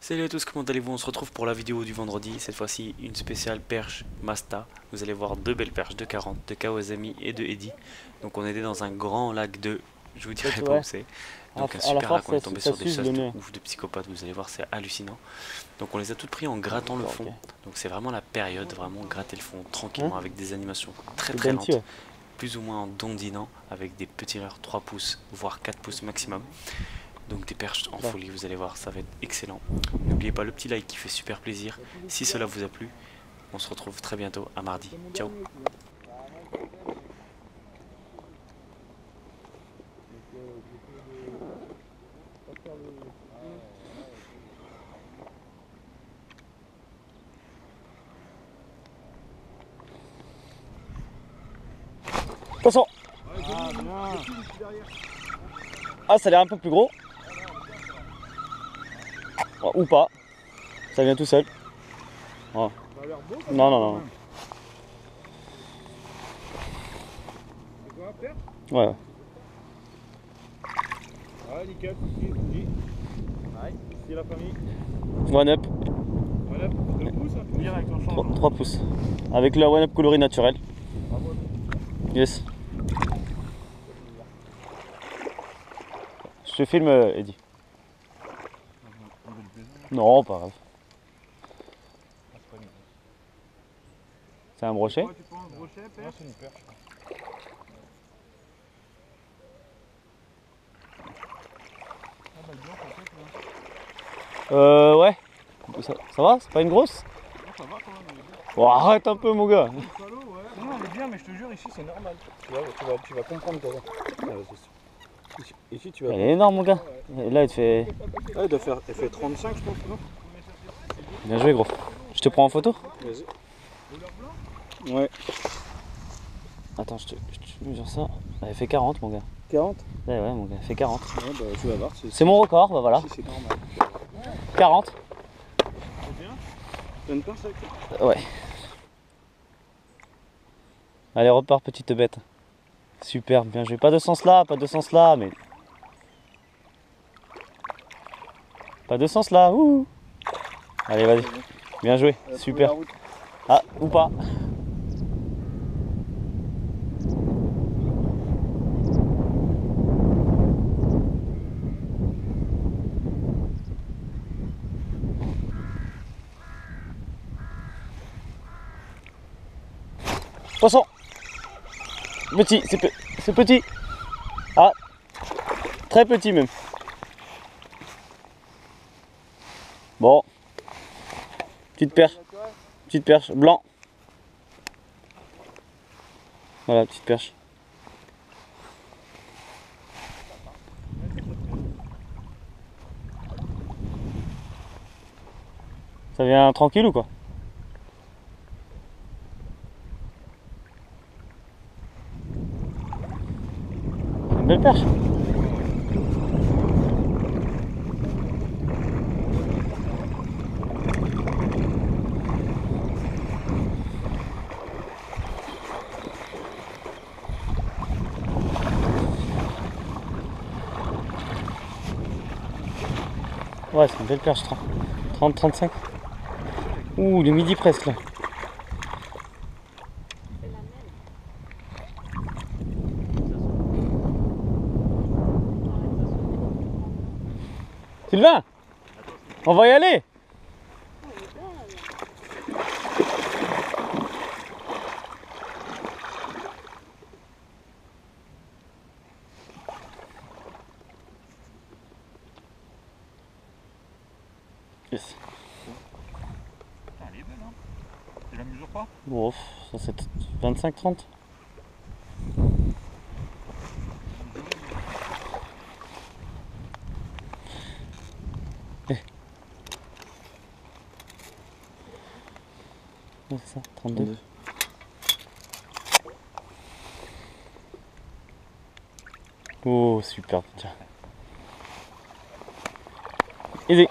Salut à tous, comment allez-vous? On se retrouve pour la vidéo du vendredi, cette fois-ci une spéciale perche Masta. Vous allez voir deux belles perches de 40, de Kawasami et de Eddy. Donc on était dans un grand lac de... Je vous dirai Ouais, pas ouais. où c'est. Donc un à super lac, on est tombé sur des choses de ouf, de psychopathes, vous allez voir, c'est hallucinant. Donc on les a toutes pris en grattant le fond. Donc c'est vraiment la période, vraiment gratter le fond tranquillement Hein avec des animations très très lentes plus ou moins en dondinant avec des petits leurres 3 pouces voire 4 pouces maximum donc des perches en folie vous allez voir ça va être excellent. N'oubliez pas le petit like qui fait super plaisir. Si cela vous a plu on se retrouve très bientôt à mardi. Ciao. Attention Ah, ça a l'air un peu plus gros. Ou pas. Ça vient tout seul. Oh. Non, non, non. Ouais, ouais. Ouais, nickel. Qui Qui Ouais. C'est la famille. One up, Voilà, 2 pouces, hein. Direct, on change. 3, pouces. Avec le one up coloris naturel. Yes. Je te filme, euh, Eddy. Non, pas grave. C'est un brochet tu prends un brochet, perche c'est une perche. Ah bah. Euh, ouais. Ça, ça va? C'est pas une grosse? Non, ça va quand même. il est bien. Oh, Arrête un peu, mon gars. Non, elle est bien, mais je te jure, ici, c'est normal. Tu vas, tu vas, tu vas comprendre, toi. Ici, ici, tu vas. Elle est énorme, mon gars. Là, il te fait. Ouais, elle, doit faire, elle fait 35, je pense, non Bien joué, gros. Je te prends en photo Vas-y. Ouais. Attends, je te, je te mesure ça. Elle fait 40, mon gars. 40 Ouais, ouais, mon gars, elle fait 40. Ouais, bah, tu vas voir. C'est mon record, bah voilà. Si, c'est normal. 40. C'est bien T'as une pince avec toi Ouais. Allez, repars, petite bête. Super, bien joué. Pas de sens là, pas de sens là, mais. Pas de sens là, ouh. Allez, vas-y. Bien joué, super. Ah, ou pas. Poisson Petit, c'est pe- c'est petit. Ah, très petit même. Bon. Petite perche. Petite perche, blanc. Voilà, petite perche. Ça vient tranquille ou quoi? Ouais, c'est une belle perche, 30, 35. Ouh, le midi presque là. Sylvain On va y aller Yes. Elle est belle, hein Tu la mesures pas Bon, pff, ça c'est 25-30. Ça, 32. Oh, super, tiens. Easy.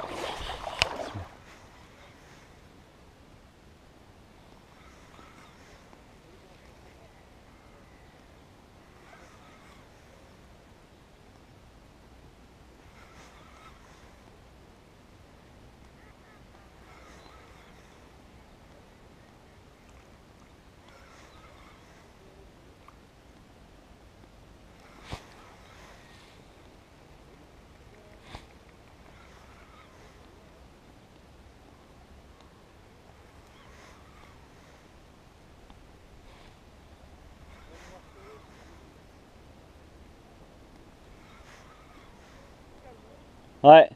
Ouais.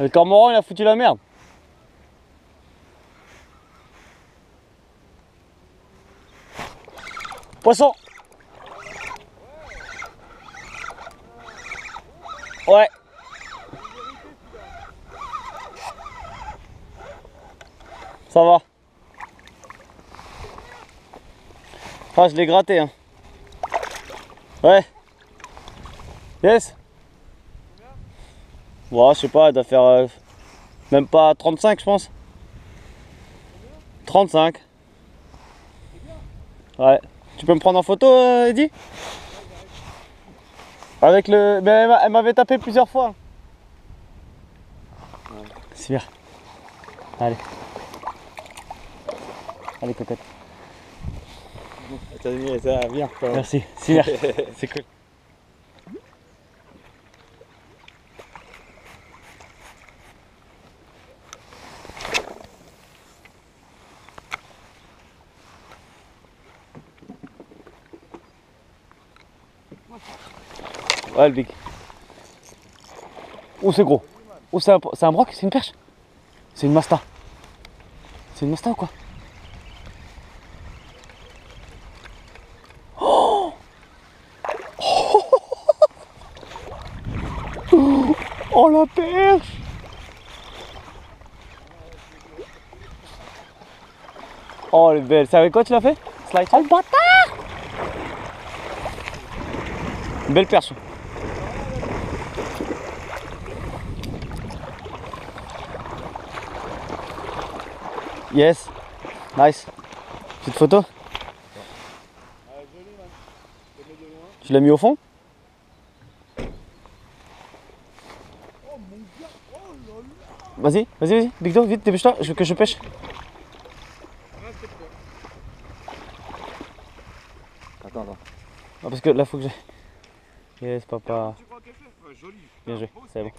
Le cormoran, il a foutu la merde. Poisson Ouais. Ça va. Ah, je l'ai gratté, hein. Ouais. Yes. Ouais, je sais pas, elle doit faire euh, même pas 35, je pense. 35. Ouais. Tu peux me prendre en photo, euh, Eddy? Avec le. Mais elle m'a- elle m'avait tapé plusieurs fois. C'est bien. Allez. Allez, cocotte. T'as ça même. Merci. C'est cool. Ouais, le big. Oh, c'est gros. Oh, c'est un, c'est un broc, c'est une perche. C'est une masta. C'est une masta ou quoi? Oh la perche Oh elle est belle. C'est avec quoi tu l'as fait? Slide Oh le bâtard Belle perche. Yes. Nice. Petite photo Tu l'as mis au fond? Vas-y, vas-y, vas-y, Big Dog, vite, dépêche-toi, je veux que je pêche. Attends, attends. Ah, parce que là, faut que j'ai. Yes, papa. Bien joué, c'est bon.